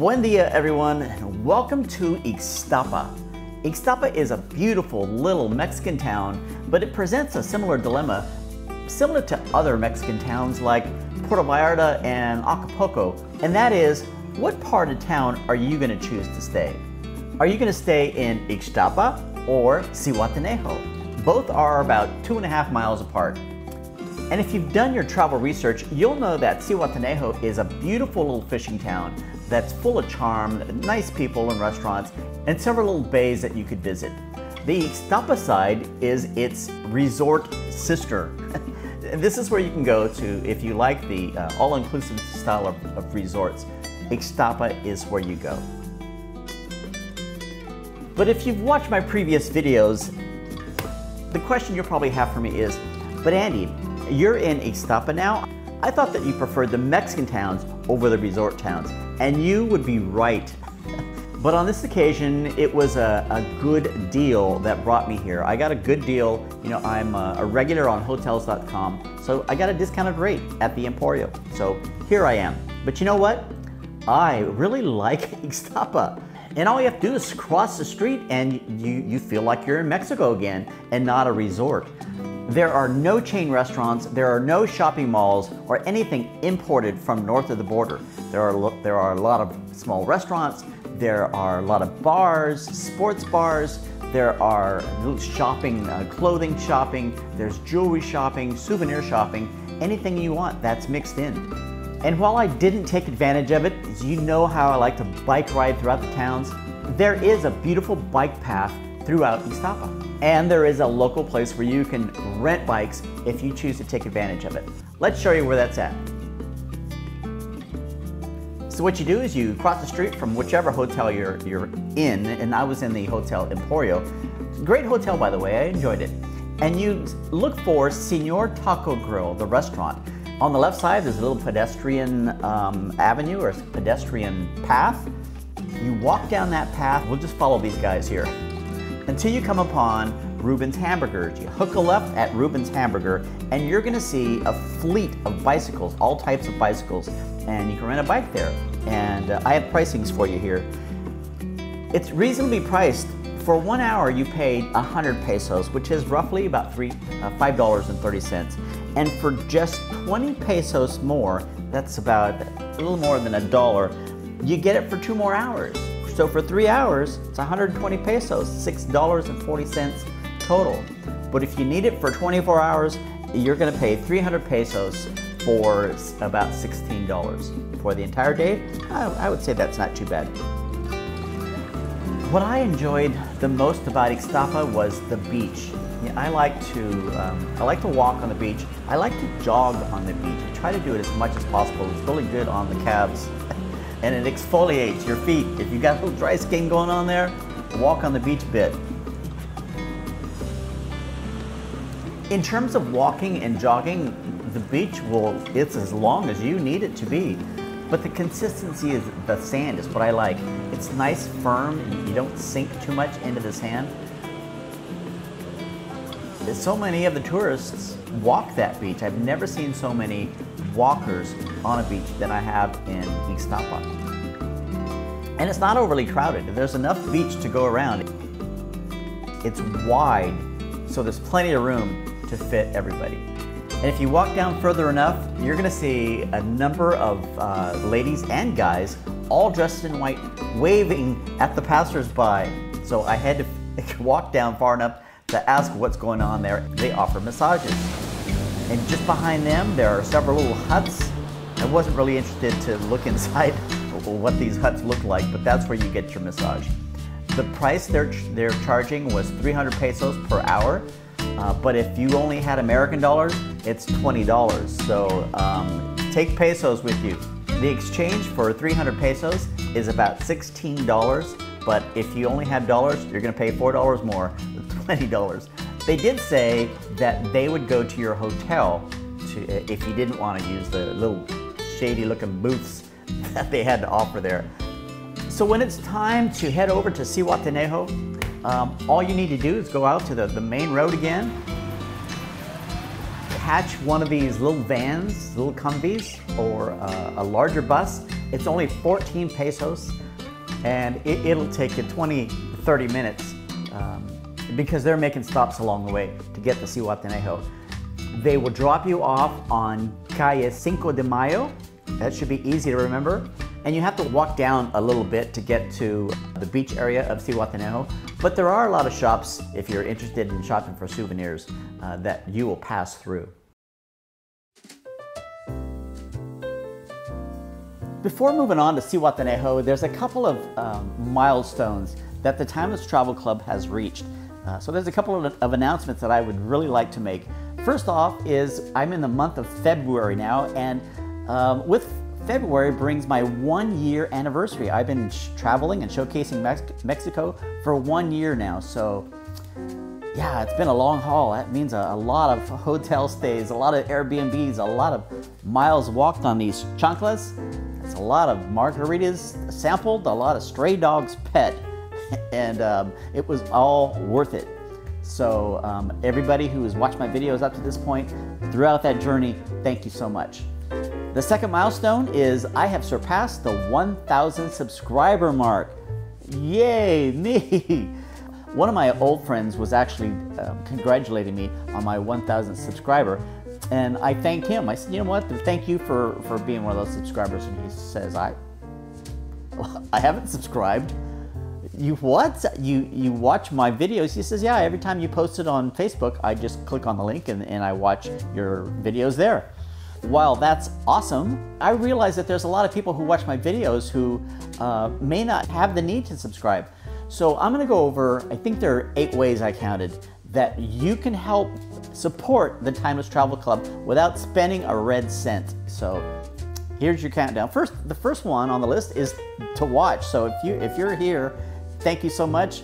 Buen dia, everyone, and welcome to Ixtapa. Ixtapa is a beautiful little Mexican town, but it presents a similar dilemma, similar to other Mexican towns like Puerto Vallarta and Acapulco, and that is, what part of town are you going to choose to stay? Are you going to stay in Ixtapa or Zihuatanejo? Both are about two and a half miles apart. And if you've done your travel research, you'll know that Zihuatanejo is a beautiful little fishing town that's full of charm, nice people and restaurants, and several little bays that you could visit. The Ixtapa side is its resort sister. this is where you can go to if you like the uh, all-inclusive style of, of resorts. Ixtapa is where you go. But if you've watched my previous videos, the question you'll probably have for me is, but Andy, you're in Ixtapa now. I thought that you preferred the Mexican towns over the resort towns, and you would be right. but on this occasion, it was a, a, good deal that brought me here. I got a good deal. You know, I'm a, a regular on Hotels.com, so I got a discounted rate at the Emporio. So here I am. But you know what? I really like Ixtapa. And all you have to do is cross the street and you, you feel like you're in Mexico again and not a resort. There are no chain restaurants, there are no shopping malls or anything imported from north of the border. There are, there are a lot of small restaurants, there are a lot of bars, sports bars, there are shopping, uh, clothing shopping, there's jewelry shopping, souvenir shopping, anything you want that's mixed in. And while I didn't take advantage of it, you know how I like to bike ride throughout the towns, there is a beautiful bike path throughout Ixtapa. And there is a local place where you can rent bikes if you choose to take advantage of it. Let's show you where that's at. So what you do is you cross the street from whichever hotel you're, you're in, and I was in the Hotel Emporio. Great hotel, by the way, I enjoyed it. And you look for Senor Taco Grill, the restaurant. On the left side, there's a little pedestrian um, avenue or pedestrian path. You walk down that path, we'll just follow these guys here until you come upon Ruben's Hamburgers. You hook a left at Ruben's Hamburger and you're gonna see a fleet of bicycles, all types of bicycles, and you can rent a bike there. And uh, I have pricings for you here. It's reasonably priced. For one hour, you paid 100 pesos, which is roughly about three, uh, $5.30. And for just 20 pesos more, that's about a little more than a dollar, you get it for two more hours. So for three hours, it's 120 pesos, $6.40 total. But if you need it for 24 hours, you're gonna pay 300 pesos for about $16. For the entire day, I, would say that's not too bad. What I enjoyed the most about Ixtapa was the beach. Yeah, I like to um, I like to walk on the beach. I like to jog on the beach. I try to do it as much as possible. It's really good on the calves and it exfoliates your feet. If you got a little dry skin going on there, walk on the beach bit. In terms of walking and jogging, the beach will, it's as long as you need it to be. But the consistency is, the sand is what I like. It's nice, firm, you don't sink too much into the sand. So many of the tourists walk that beach. I've never seen so many walkers on a beach than I have in Ixtapa. And it's not overly crowded. There's enough beach to go around. It's wide, so there's plenty of room to fit everybody. And if you walk down further enough, you're gonna see a number of uh, ladies and guys all dressed in white, waving at the passersby. So I had to walk down far enough to ask what's going on there. They offer massages. And just behind them, there are several little huts. I wasn't really interested to look inside what these huts look like, but that's where you get your massage. The price they're, they're charging was 300 pesos per hour, uh, but if you only had American dollars, it's $20. So um, take pesos with you. The exchange for 300 pesos is about $16, but if you only have dollars, you're gonna pay $4 more, $20. They did say that they would go to your hotel to, if you didn't want to use the little shady looking booths that they had to offer there. So when it's time to head over to Zihuatanejo, um, all you need to do is go out to the, the main road again, catch one of these little vans, little Humvees, or uh, a larger bus It's only 14 pesos, and it, will take you 20, 30 minutes um, because they're making stops along the way to get to Zihuatanejo. They will drop you off on Calle Cinco de Mayo. That should be easy to remember. And you have to walk down a little bit to get to the beach area of Zihuatanejo. But there are a lot of shops, if you're interested in shopping for souvenirs, uh, that you will pass through. Before moving on to Zihuatanejo, there's a couple of um, milestones that the Timeless Travel Club has reached. Uh, so there's a couple of, of, announcements that I would really like to make. First off is I'm in the month of February now, and um, with February brings my one year anniversary. I've been traveling and showcasing Mex Mexico for one year now. So yeah, it's been a long haul. That means a, a, lot of hotel stays, a lot of Airbnbs, a lot of miles walked on these chanclas. It's a lot of margaritas sampled, a lot of stray dogs pet, and um, it was all worth it. So um, everybody who has watched my videos up to this point, throughout that journey, thank you so much. The second milestone is I have surpassed the 1,000 subscriber mark. Yay, me! One of my old friends was actually um, congratulating me on my 1,000 subscriber, and I thanked him. I said, you know what? Thank you for, for being one of those subscribers. And he says, I, I haven't subscribed. You what? You you watch my videos? He says, yeah. Every time you post it on Facebook, I just click on the link and, and I watch your videos there while that's awesome, I realize that there's a lot of people who watch my videos who uh, may not have the need to subscribe. So I'm gonna go over, I think there are eight ways I counted that you can help support the Timeless Travel Club without spending a red cent. So here's your countdown. First, the first one on the list is to watch. So if you if you're here, thank you so much.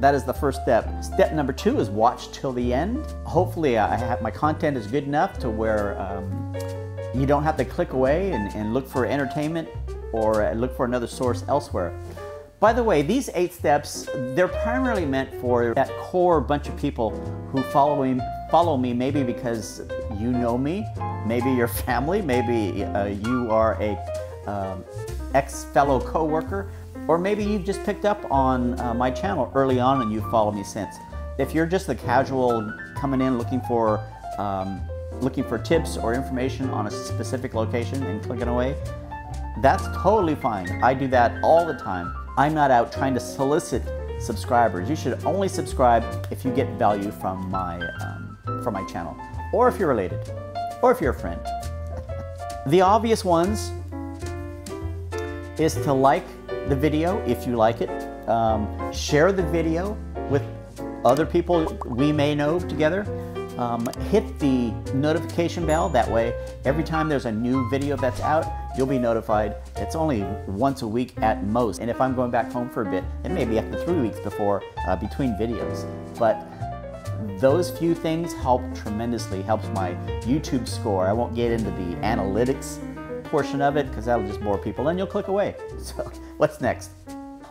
That is the first step. Step number two is watch till the end. Hopefully I have my content is good enough to where um, you don't have to click away and, and look for entertainment or uh, look for another source elsewhere. By the way, these eight steps, they're primarily meant for that core bunch of people who follow me, follow me maybe because you know me, maybe your family, maybe uh, you are a um, ex-fellow coworker, or maybe you've just picked up on uh, my channel early on and you've followed me since. If you're just the casual coming in looking for um, looking for tips or information on a specific location and clicking away, that's totally fine. I do that all the time. I'm not out trying to solicit subscribers. You should only subscribe if you get value from my um, from my channel, or if you're related, or if you're a friend. the obvious ones is to like the video if you like it. Um, share the video with other people we may know together. Um, hit the notification bell. That way, every time there's a new video that's out, you'll be notified. It's only once a week at most. And if I'm going back home for a bit, it may be up to three weeks before uh, between videos. But those few things help tremendously, helps my YouTube score. I won't get into the analytics portion of it because that'll just bore people and you'll click away. So what's next?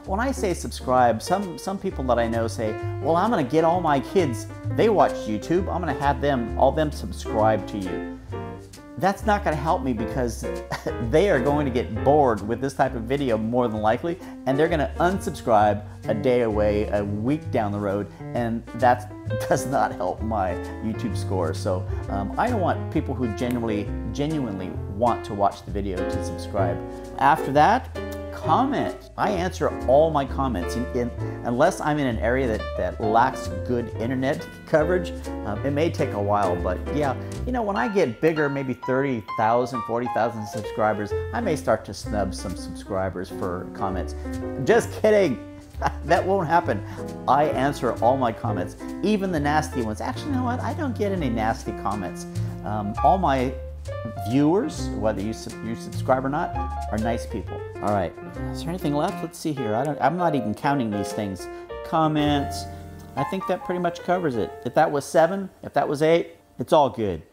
When I say subscribe, some, some people that I know say, well, I'm gonna get all my kids, they watch YouTube, I'm gonna have them, all them subscribe to you that's not going to help me because they are going to get bored with this type of video more than likely and they're going to unsubscribe a day away a week down the road and that does not help my youtube score so um, i don't want people who genuinely genuinely want to watch the video to subscribe after that comment. I answer all my comments. In, in, unless I'm in an area that, that lacks good internet coverage, um, it may take a while, but yeah, you know, when I get bigger, maybe 30,000, 40,000 subscribers, I may start to snub some subscribers for comments. Just kidding. that won't happen. I answer all my comments, even the nasty ones. Actually, you know what? I don't get any nasty comments. Um, all my viewers, whether you, you subscribe or not, are nice people. All right, is there anything left? Let's see here. I don't, I'm not even counting these things. Comments, I think that pretty much covers it. If that was seven, if that was eight, it's all good.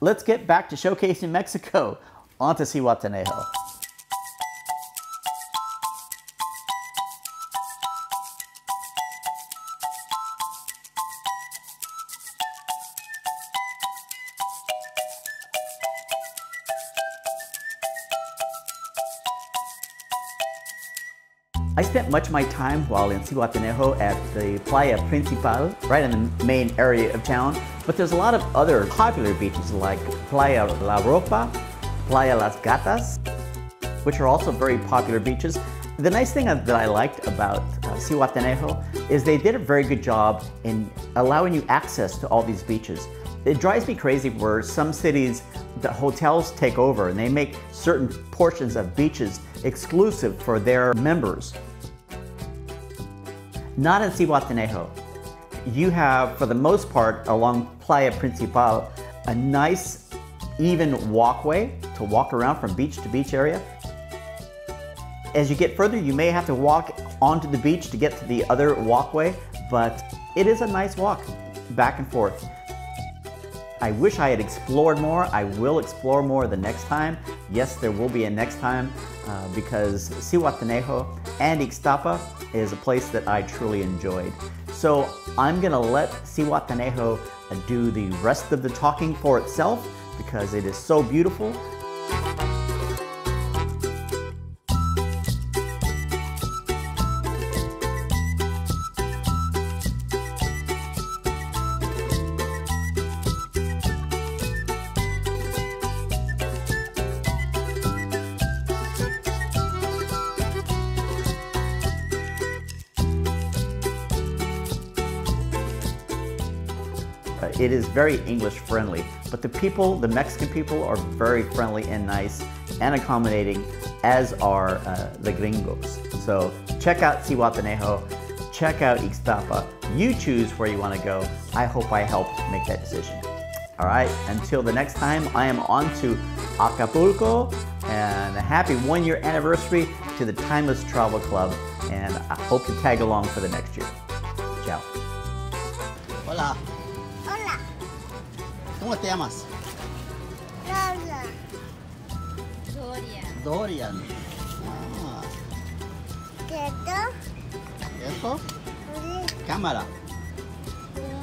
Let's get back to showcasing Mexico. On to Zihuatanejo. I spent much of my time while in Zihuatanejo at the Playa Principal, right in the main area of town. But there's a lot of other popular beaches like Playa La Ropa, Playa Las Gatas, which are also very popular beaches. The nice thing that I liked about uh, Zihuatanejo is they did a very good job in allowing you access to all these beaches. It drives me crazy where some cities, the hotels take over and they make certain portions of beaches exclusive for their members. Not in Zihuatanejo. You have, for the most part, along Playa Principal, a nice, even walkway to walk around from beach to beach area. As you get further, you may have to walk onto the beach to get to the other walkway, but it is a nice walk back and forth. I wish I had explored more. I will explore more the next time. Yes, there will be a next time uh, because Zihuatanejo and Ixtapa is a place that I truly enjoyed. So I'm gonna let Zihuatanejo do the rest of the talking for itself because it is so beautiful. It is very English friendly, but the people, the Mexican people, are very friendly and nice and accommodating, as are uh, the gringos. So check out Zihuatanejo, check out Ixtapa. You choose where you want to go. I hope I helped make that decision. All right, until the next time, I am on to Acapulco and a happy one year anniversary to the Timeless Travel Club. And I hope to tag along for the next year. Ciao. Hola, ¿Cómo te llamas? Laura. Dorian. Dorian. Ah. ¿Esto? Cámara.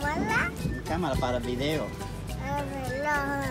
Cámara. Cámara para video. Reloj.